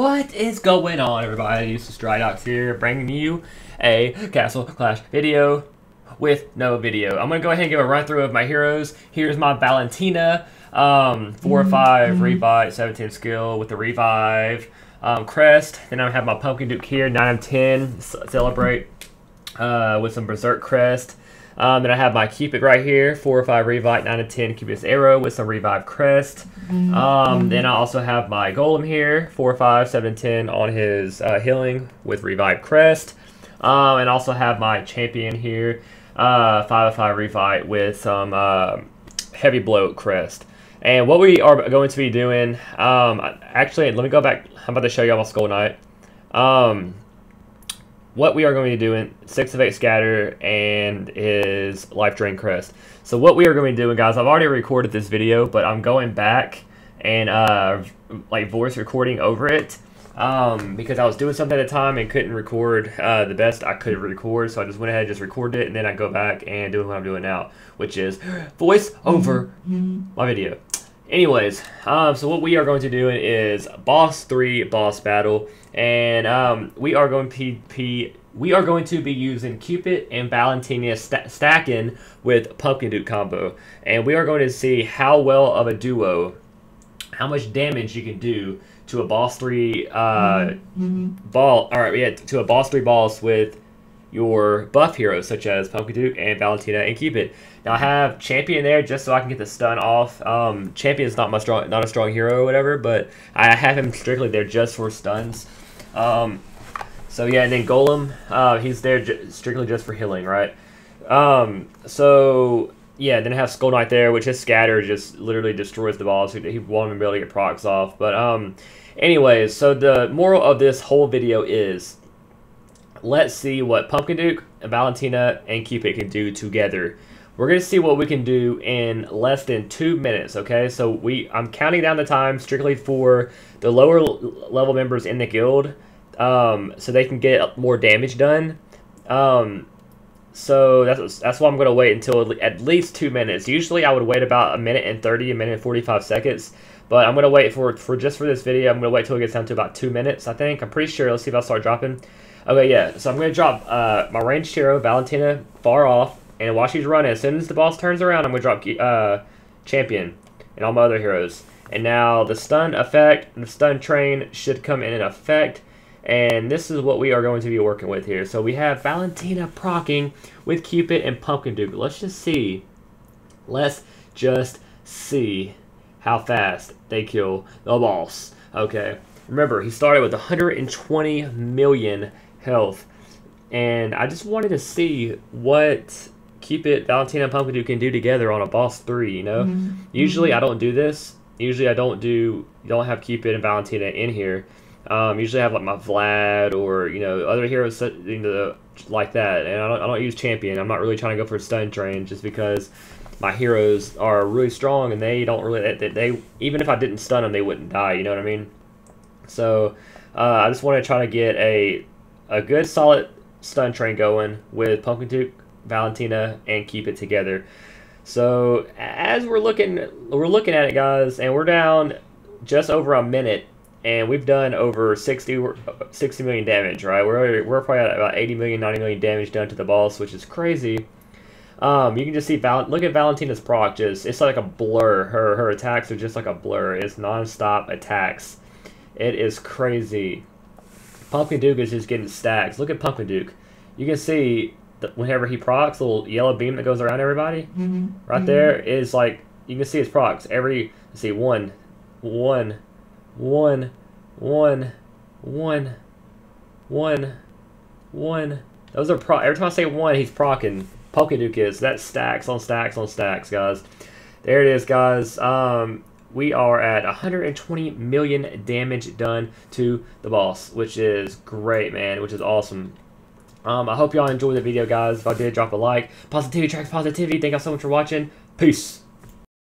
What is going on, everybody? This is Stridox here, bringing you a Castle Clash video with no video. I'm going to go ahead and give a run through of my heroes. Here's my Valentina, um, 4 or 5 revive, 17 skill with the revive um, crest. Then I have my Pumpkin Duke here, 9 of 10, celebrate uh, with some Berserk crest. Um, then I have my Cupid right here, 4 or 5 Revive, 9 of 10 Cupid's Arrow with some Revive Crest. Um, then I also have my Golem here, 4 or 5, 7 10 on his uh, Healing with Revive Crest. Um, and also have my Champion here, uh, 5 of 5 Revive with some uh, Heavy Blow Crest. And what we are going to be doing, um, actually, let me go back. I'm about to show you all my Skull Knight. Um, what we are going to be doing, 6 of 8 scatter and his life drain crest. So what we are going to be doing, guys, I've already recorded this video, but I'm going back and uh, like voice recording over it um, because I was doing something at the time and couldn't record uh, the best I could record. So I just went ahead and just recorded it, and then I go back and do what I'm doing now, which is voice over my video. Anyways, um, so what we are going to do is boss three boss battle, and um, we are going to be we are going to be using Cupid and Valentina st stacking with Pumpkin Duke combo, and we are going to see how well of a duo, how much damage you can do to a boss three uh, mm-hmm. ball, or yeah, to a boss three boss with your buff heroes such as Pumpkin Duke and Valentina and Cupid. Now I have Champion there just so I can get the stun off. Um, Champion is not my strong, not a strong hero or whatever, but I have him strictly there just for stuns. Um, so yeah, and then Golem, uh, he's there strictly just for healing, right? Um, so yeah, then I have Skull Knight there, which is scatter, just literally destroys the balls. He won't even be able to get procs off. But um, anyways, so the moral of this whole video is let's see what Pumpkin Duke, Valentina, and Cupid can do together. We're going to see what we can do in less than two minutes, okay? So we, I'm counting down the time strictly for the lower level members in the guild um, so they can get more damage done. Um, so that's, that's why I'm going to wait until at least two minutes. Usually I would wait about a minute and 30, a minute and 45 seconds. But I'm going to wait for, for just for this video, I'm going to wait until it gets down to about two minutes, I think. I'm pretty sure. Let's see if I'll start dropping. Okay, yeah. So I'm going to drop uh, my ranged hero, Valentina, far off. And while she's running, as soon as the boss turns around, I'm going to drop uh, Champion and all my other heroes. And now the stun effect, the stun train should come in effect. And this is what we are going to be working with here. So we have Valentina procking with Cupid and Pumpkin Duke. Let's just see. Let's just see how fast they kill the boss. Okay. Remember, he started with 120 million health. And I just wanted to see what Cupid, Valentina, and Pumpkin Duke can do together on a boss three, you know? Mm-hmm. Usually I don't do this. Usually I don't do, don't have Cupid and Valentina in here. Um, usually I have like my Vlad or, you know, other heroes you know, like that. And I don't, I don't use Champion. I'm not really trying to go for a stun train just because my heroes are really strong and they don't really, they, they even if I didn't stun them, they wouldn't die, you know what I mean? So uh, I just want to try to get a a good solid stun train going with Pumpkin Duke, Valentina, and Cupid together. So as we're looking, we're looking at it, guys, and we're down just over a minute, and we've done over 60, 60 million damage, right? We're we're probably at about 80 million, 90 million damage done to the boss, which is crazy. Um, you can just see, Val look at Valentina's proc, just, it's like a blur. Her, her attacks are just like a blur. It's non-stop attacks. It is crazy. Pumpkin Duke is just getting stacks. Look at Pumpkin Duke. You can see that whenever he procs, the little yellow beam that goes around everybody, mm -hmm. right mm -hmm. there is like you can see his procs. Every let's see one, one, one, one, one, one, one. Those are pro. Every time I say one, he's procking. Pumpkin Duke is. That's stacks on stacks on stacks, guys. There it is, guys. Um, we are at 120 million damage done to the boss, which is great, man, which is awesome. Um, I hope y'all enjoyed the video, guys. If I did, drop a like. Positivity tracks positivity. Thank y'all so much for watching. Peace.